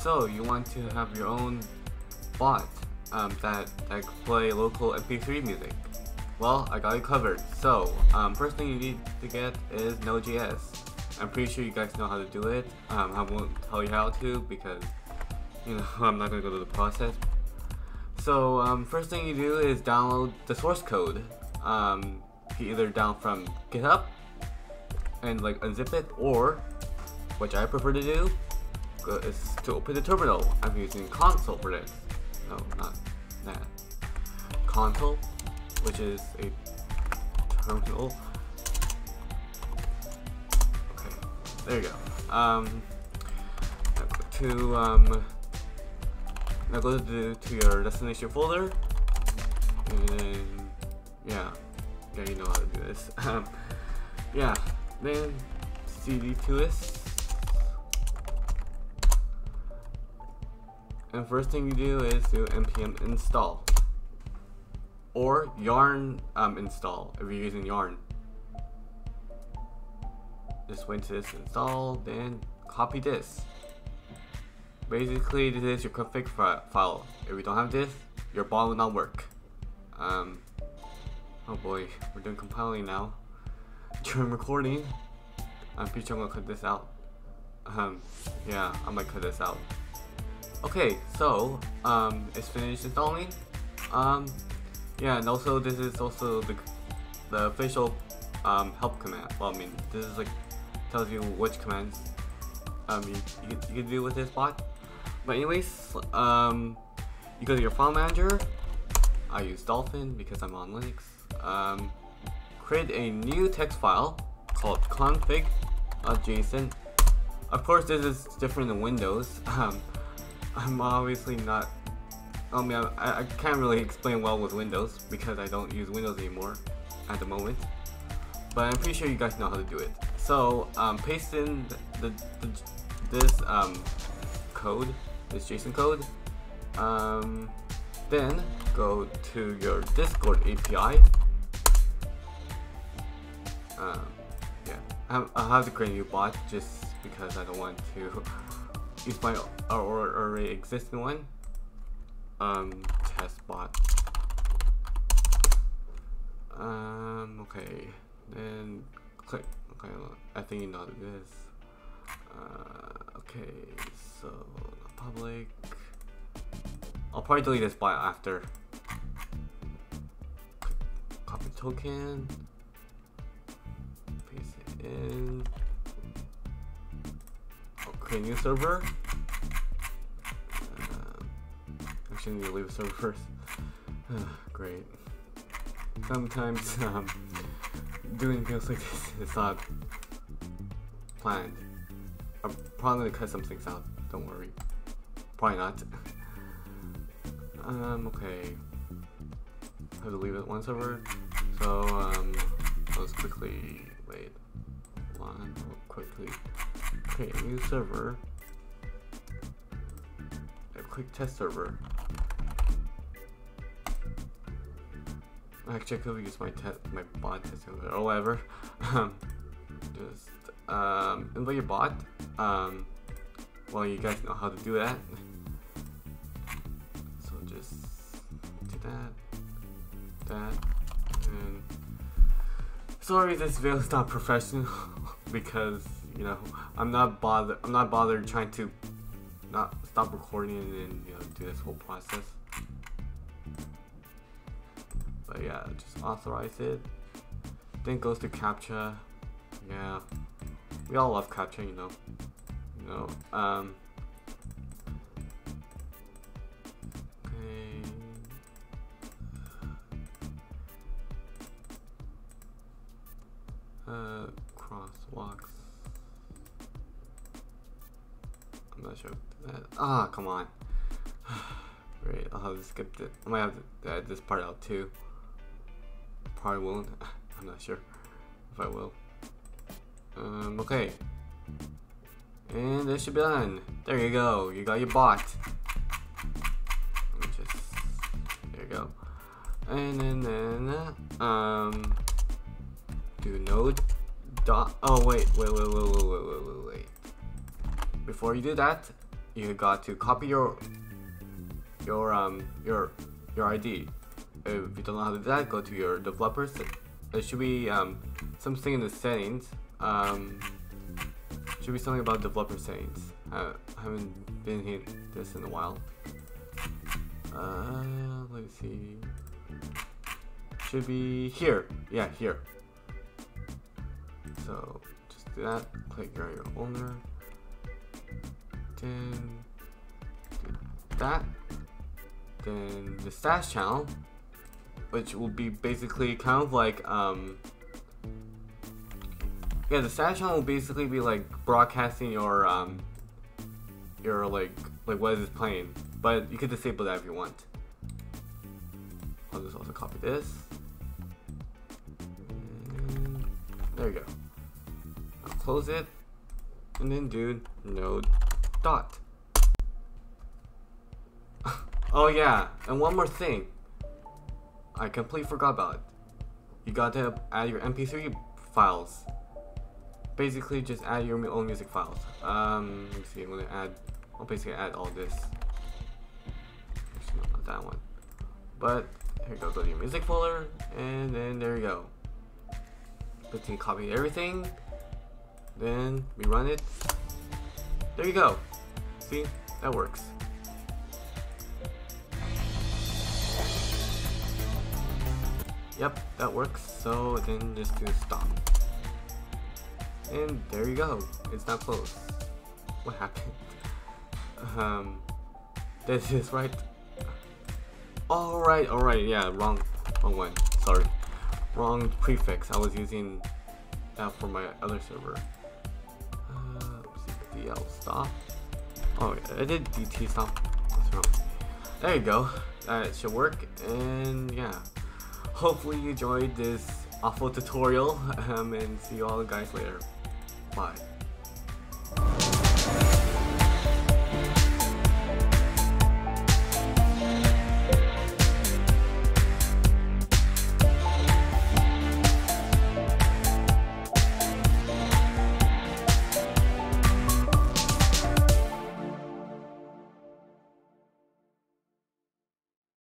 So you want to have your own bot um, that that play local MP3 music. Well, I got you covered. So um, first thing you need to get is Node.js. I'm pretty sure you guys know how to do it. Um, I won't tell you how to because you know I'm not gonna go through the process. So um, first thing you do is download the source code. Um, you either down from GitHub and like unzip it, or which I prefer to do is to open the terminal. I'm using Konsole for this. No, not that. Konsole, which is a terminal. Okay, there you go. Um, to um, now go to, to your destination folder, and yeah, yeah, you know how to do this. Um, yeah, then cd to this. And first thing you do is do npm install or yarn um, install if you're using yarn. Just wait to this install, then copy this. Basically, this is your config file. If you don't have this, your bot will not work. Um, oh boy, we're doing compiling now. During recording, I'm pretty sure I'm gonna cut this out. Um, yeah, I might cut this out. Okay, so um, it's finished installing. Um, yeah, and also this is also the the official um, help command. Well, I mean, this is like tells you which commands um, you, you, you can do with this bot. But anyways, um, you go to your file manager. I use Dolphin because I'm on Linux. Um, create a new text file called config.json. Of course, this is different than Windows. Um, I'm obviously not. I mean, I, I can't really explain well with Windows because I don't use Windows anymore at the moment. But I'm pretty sure you guys know how to do it. So um, paste in the, the, the this um, code, this JSON code. Um, then go to your Discord API. Um, yeah, I have to create a new bot just because I don't want to use my already existing one. Um, test bot. Um, okay. Then click. Okay, I think you know this. Uh, okay, so public. I'll probably delete this bot after. Copy token. Paste it in create a server. Uh, actually, need to leave the server first. Great. Sometimes um, doing things like this is not planned. I'm probably gonna cut some things out. Don't worry. Probably not. Um. Okay. I have to leave it one server. So um, let's quickly wait. One quickly a new server. A quick test server. Actually, I could use my test, my bot test server or whatever. Um, just um, invite your bot. Um, well, you guys know how to do that. So just do that, that, and sorry, this video is not professional because you know, I'm not bothered. I'm not bothered trying to not stop recording and you know do this whole process. But yeah, just authorize it. Then goes to CAPTCHA. Yeah, we all love CAPTCHA, you know. You know, um. Okay. not sure. Uh, ah, oh, come on. Great, I'll have to skip it. I might have to edit this part out too. Probably won't. I'm not sure if I will. Um, okay. And this should be done. There you go. You got your bot. Just, there you go. And then, then um, do node dot. Oh wait, wait, wait, wait, wait, wait before you do that, you got to copy your your um your your ID. If you don't know how to do that, go to your developers. There should be um something in the settings. Um, should be something about developer settings. I haven't been here this in a while. Uh, let's see. Should be here. Yeah, here. So just do that. Click your owner. Then that. Then the status channel, which will be basically kind of like um. Yeah, the status channel will basically be like broadcasting your um your like like what is this playing, but you could disable that if you want. I'll just also copy this. There you go. I'll close it, and then do node oh yeah, and one more thing. I completely forgot about it. You got to add your MP3 files. Basically, just add your own music files. Um, let me see. I'm gonna add. I'll basically add all this. Actually, not that one. But here you go. Go to your music folder, and then there you go. You copy everything. Then we run it. There you go. See, that works. Yep, that works. So then just do stop. And there you go. It's not closed. What happened? Um, this is right. Alright, alright, yeah, wrong, wrong one. Sorry. Wrong prefix. I was using that for my other server. Uh, DL stop. Oh, I did DT stop. What's wrong? There you go. It should work. And yeah. Hopefully you enjoyed this awful tutorial. Um, and see you all guys later. Bye.